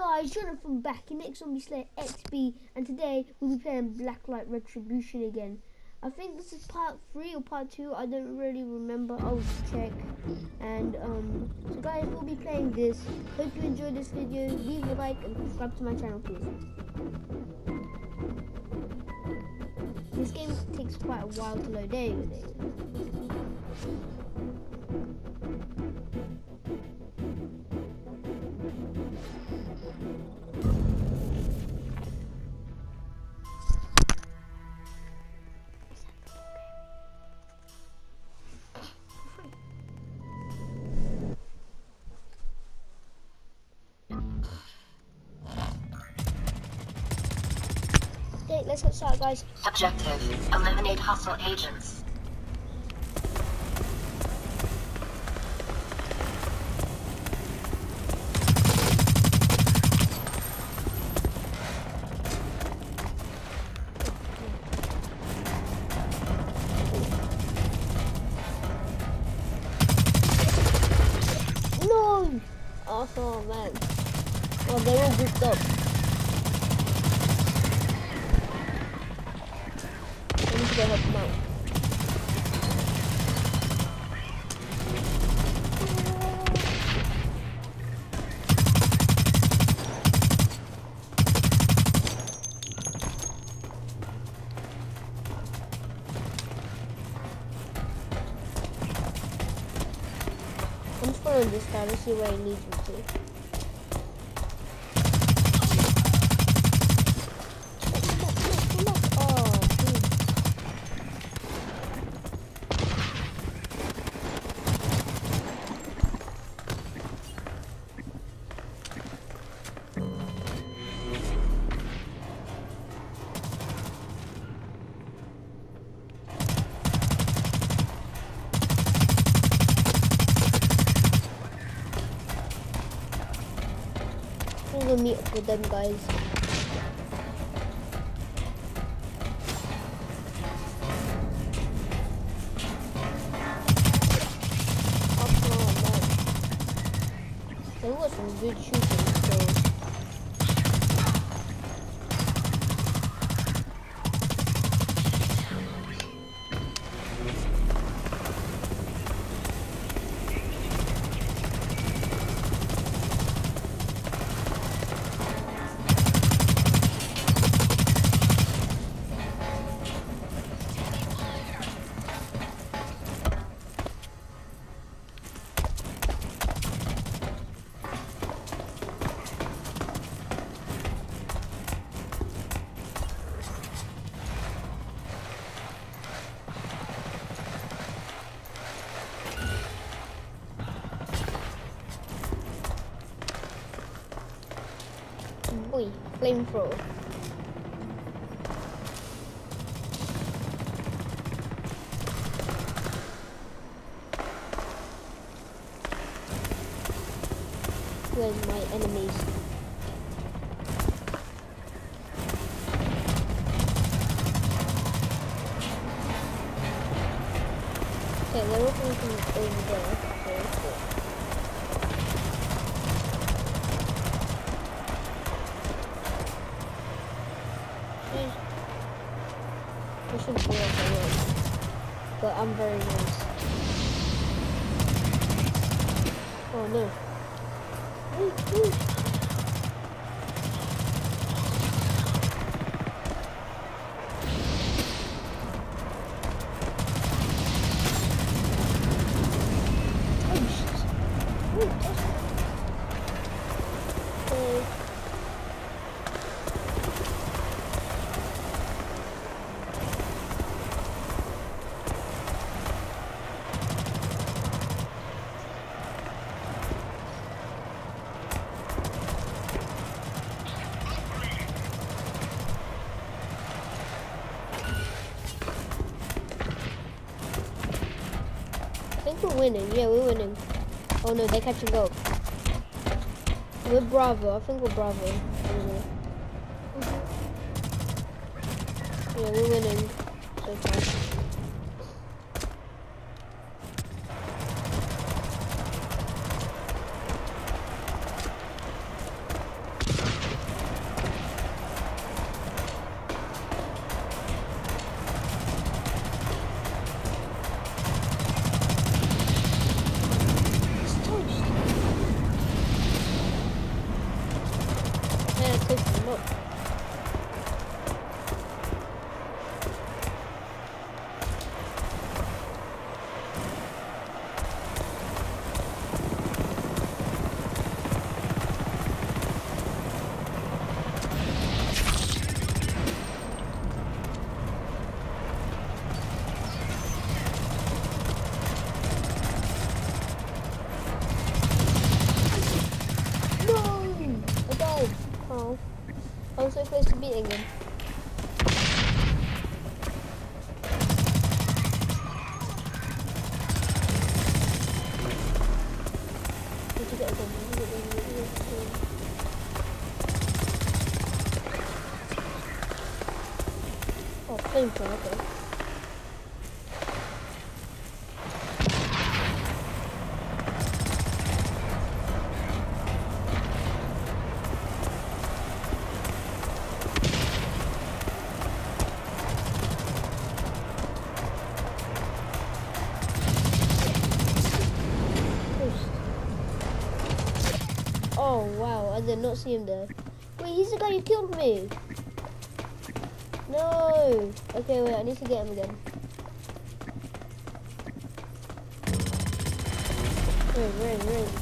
guys, Jonathan from back in Next Zombie Slayer XB, and today we'll be playing Blacklight Retribution again. I think this is part 3 or part 2, I don't really remember, I'll check. And, um, so guys, we'll be playing this. Hope you enjoyed this video, leave a like and subscribe to my channel please. This game takes quite a while to load, let's get started guys. Objective, eliminate hostile agents. No! Oh, man. Oh, they're all grouped up. Help them out. I'm just following this guy to see where he leads me to. With them guys. Oh, man. There was some good shooting, flamethrower. Where's my enemies? Okay, they're all over there. So that's good. Jeez. I should be able to win. But I'm very nice. Oh no. Oh, shit. Ooh, that's- Okay. I think we're winning. Yeah, we're winning. Oh no, they're catching up. We're Bravo. I think we're Bravo. Yeah, we're winning so far. Oh, wow, I did not see him there. Wait, he's the guy who killed me. No. Okay, wait, I need to get him again. Rain, rain, rain.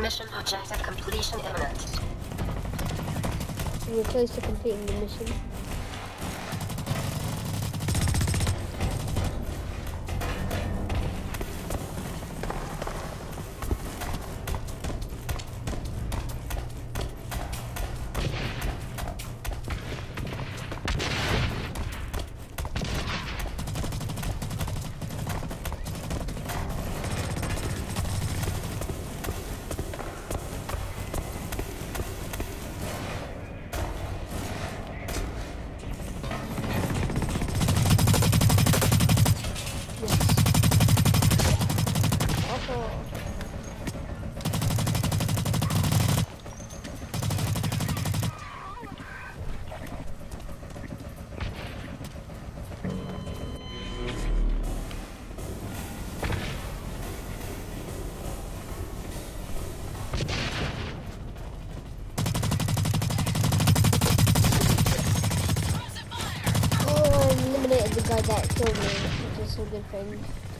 Mission objective completion imminent. Were close to completing the mission.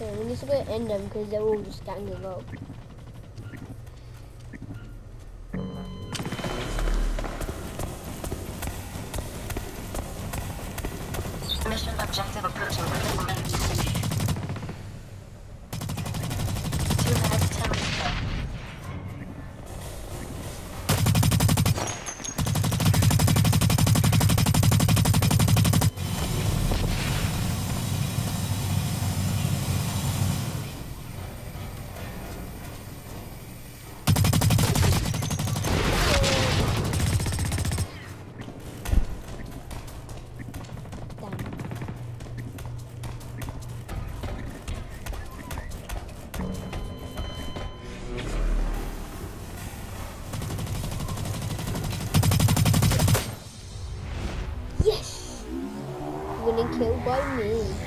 We need to go end them because they're all just ganging up. Kill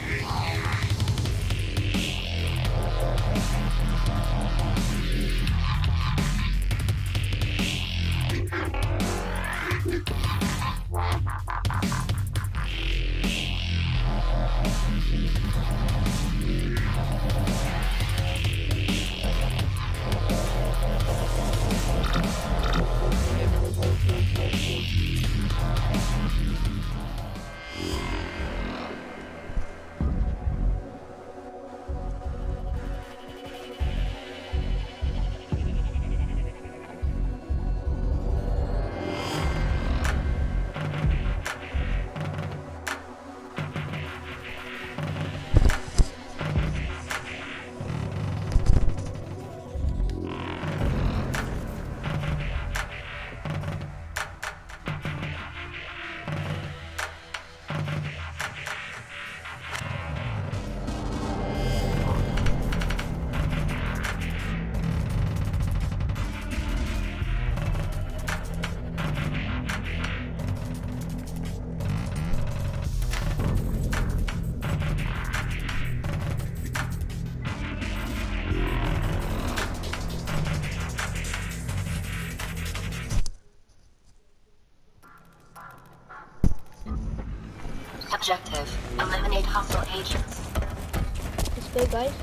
objective. Eliminate hostile agents. Let's go, guys.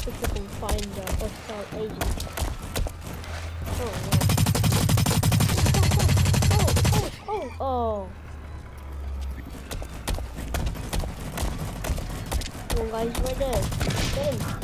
See if we can find uh, hostile agents. Oh, no. Oh, oh, oh, oh, oh. On, guys, right there. Get him.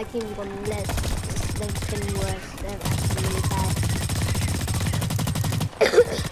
My gone less. They've been worse. They're actually bad.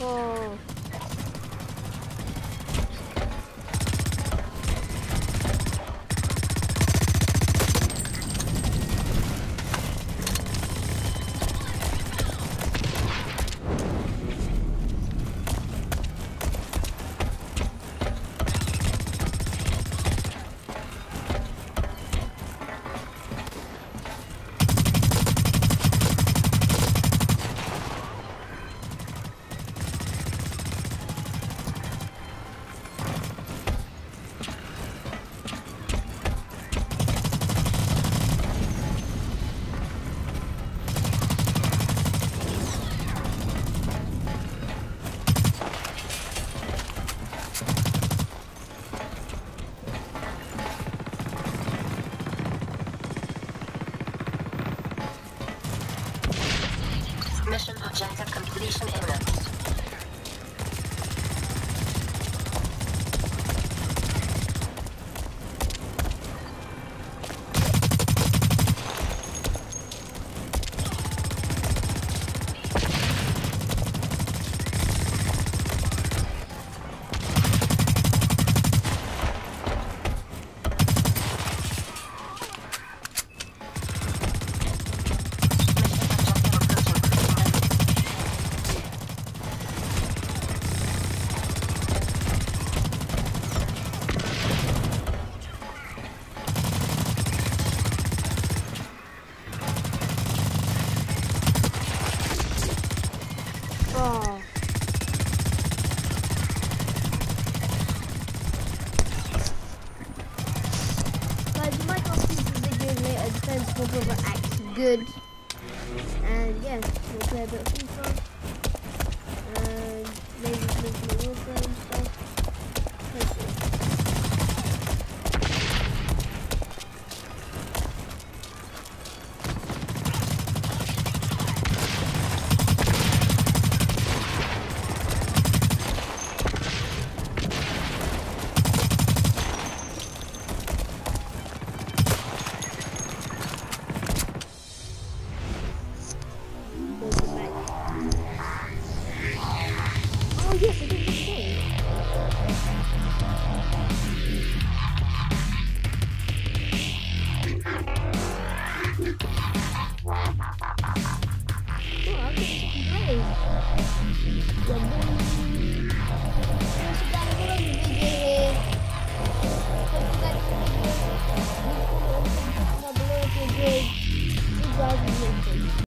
哦！Robot acts good. And yeah, we'll play a bit of FIFA.